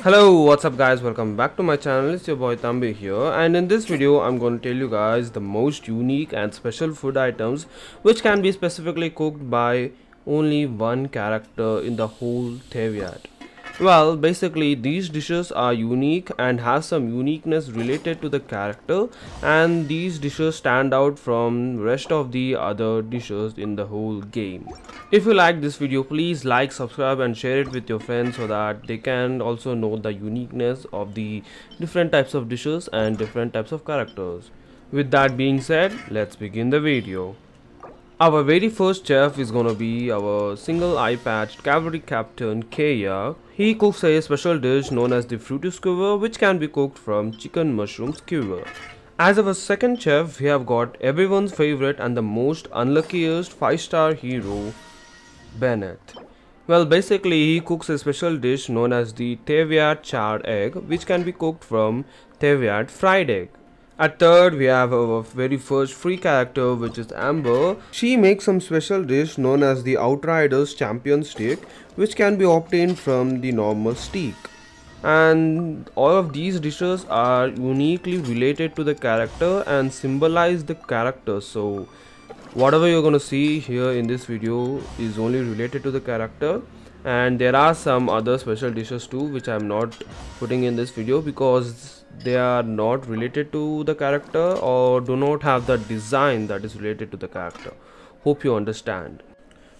Hello, what's up guys? Welcome back to my channel. It's your boy Thambe here and in this video I'm going to tell you guys the most unique and special food items which can be specifically cooked by only one character in the whole Teyvat. Well, basically these dishes are unique and have some uniqueness related to the character and these dishes stand out from rest of the other dishes in the whole game. If you like this video, please like, subscribe and share it with your friends so that they can also know the uniqueness of the different types of dishes and different types of characters. With that being said, let's begin the video. Our very first chef is gonna be our single eye patched cavalry captain Kaeya. He cooks a special dish known as the fruity skewer which can be cooked from chicken mushroom skewer. As our second chef, we have got everyone's favorite and the most unluckiest 5 star hero, Bennett. Well, basically, he cooks a special dish known as the Teyvat charred egg, which can be cooked from Teyvat fried egg. At third, we have our very first free character, which is Amber. She makes some special dish known as the Outriders Champion Steak, which can be obtained from the normal steak. And all of these dishes are uniquely related to the character and symbolize the character. So, whatever you're gonna see here in this video is only related to the character and there are some other special dishes too which i'm not putting in this video because they are not related to the character or do not have the design that is related to the character. Hope you understand.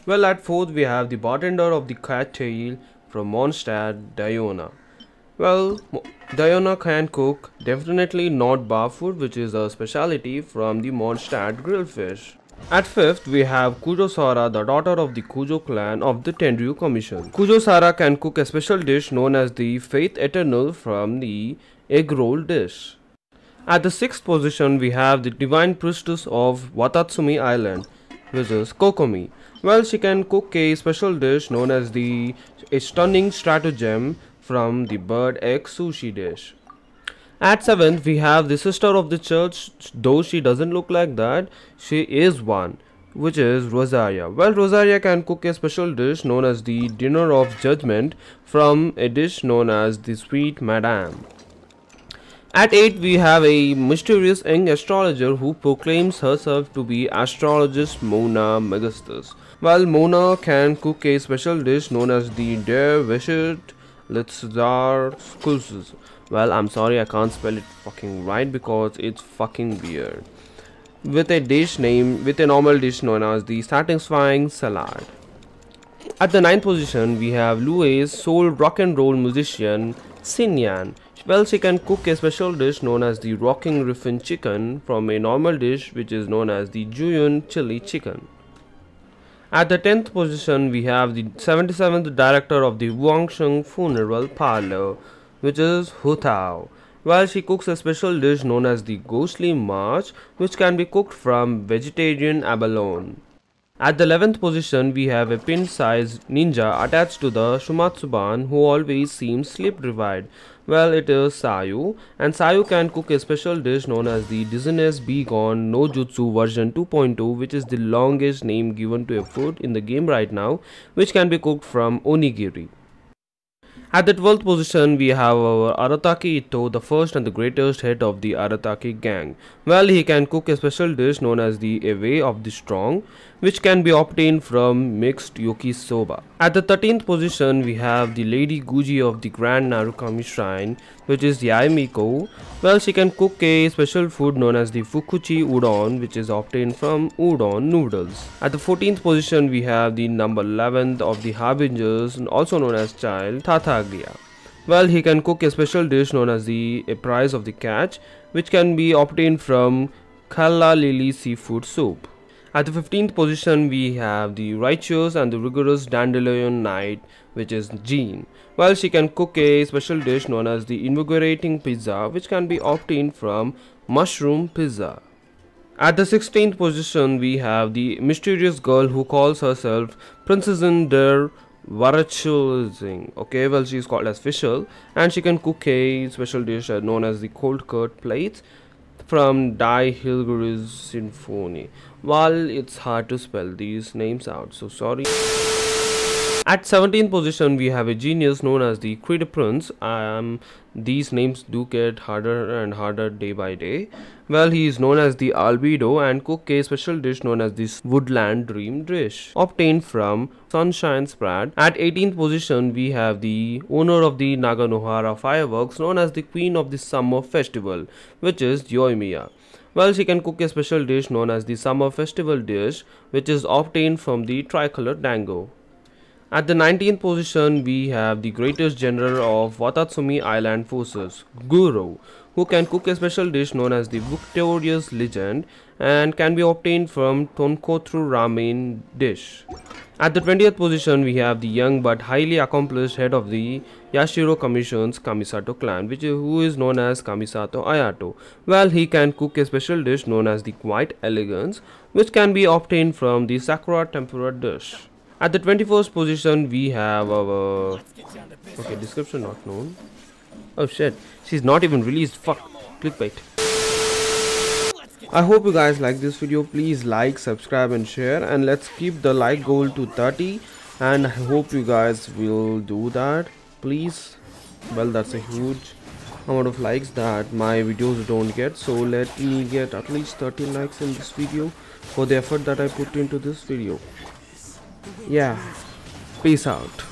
Well at fourth we have the bartender of the cat tail from mondstadt diona. Well diona can cook definitely not bar food which is a specialty from the mondstadt grilled fish at fifth, we have Kujo Sara, the daughter of the Kujo clan of the Tenryu Commission. Kujo Sara can cook a special dish known as the Faith Eternal from the egg roll dish. At the sixth position, we have the divine priestess of Watatsumi Island, which is Kokomi. Well, she can cook a special dish known as the a stunning stratagem from the bird egg sushi dish. At seventh, we have the sister of the church, though she doesn't look like that, she is one, which is Rosaria. Well, Rosaria can cook a special dish known as the Dinner of Judgment from a dish known as the Sweet Madame. At 8, we have a mysterious young astrologer who proclaims herself to be astrologist Mona Megistus. While Mona can cook a special dish known as the Der Wishet Litzar. Well, I'm sorry I can't spell it fucking right because it's fucking weird. With a dish name, with a normal dish known as the satisfying salad. At the ninth position, we have Louis soul rock and roll musician Xinyan. Well, she can cook a special dish known as the rocking riffin chicken from a normal dish which is known as the Jueyun chili chicken. At the 10th position, we have the 77th director of the Wangsheng Funeral Parlor, which is Hu Tao. While she cooks a special dish known as the Ghostly March, which can be cooked from vegetarian abalone. At the 11th position, we have a pin-sized ninja attached to the Shumatsuban who always seems sleep-deprived. Well, it is Sayu, and Sayu can cook a special dish known as the Dizziness Be Gone No Jutsu version 2.2, which is the longest name given to a food in the game right now, which can be cooked from onigiri. At the 12th position, we have our Arataki Itto, the first and the greatest head of the Arataki gang. Well, he can cook a special dish known as the Ewe of the Strong, which can be obtained from mixed Yoki At the 13th position, we have the Lady Guji of the Grand Narukami Shrine, which is Yaemiko. Well, she can cook a special food known as the Fukuuchi Udon, which is obtained from udon noodles. At the 14th position, we have the number 11th of the Harbingers, also known as Childe, Tata well, he can cook a special dish known as the a prize of the catch, which can be obtained from Calla Lily seafood soup. At the 15th position, we have the righteous and the rigorous dandelion knight, which is Jean. Well, she can cook a special dish known as the invigorating pizza, which can be obtained from mushroom pizza. At the 16th position, we have the mysterious girl who calls herself Princess der Varachuzing. Okay, well, she is called as Fischl, and she can cook a special dish known as the cold cut plates from Die Hilgeri's Symphony. While it's hard to spell these names out, so sorry. At 17th position, we have a genius known as the Creed Prince. Um, these names do get harder and harder day by day. Well, he is known as the Albedo and cook a special dish known as this Woodland Dream dish, obtained from Sunshine Sprat. At 18th position, we have the owner of the Naganohara fireworks known as the Queen of the Summer Festival, which is Yoimiya. Well, she can cook a special dish known as the Summer Festival dish, which is obtained from the tricolor dango. At the 19th position, we have the greatest general of Watatsumi Island forces, Gorou, who can cook a special dish known as the Victorious Legend and can be obtained from Tonkotsu ramen dish. At the 20th position, we have the young but highly accomplished head of the Yashiro Commission's Kamisato clan, which is, who is known as Kamisato Ayato. Well, he can cook a special dish known as the Quiet Elegance, which can be obtained from the Sakura Tempura dish. At the 21st position, we have our... Okay, description not known. Oh shit, she's not even released. Fuck. Clickbait. I hope you guys like this video. Please like, subscribe and share. And let's keep the like goal to 30. And I hope you guys will do that. Please. Well, that's a huge amount of likes that my videos don't get. So let me get at least 30 likes in this video for the effort that I put into this video yeah. Peace out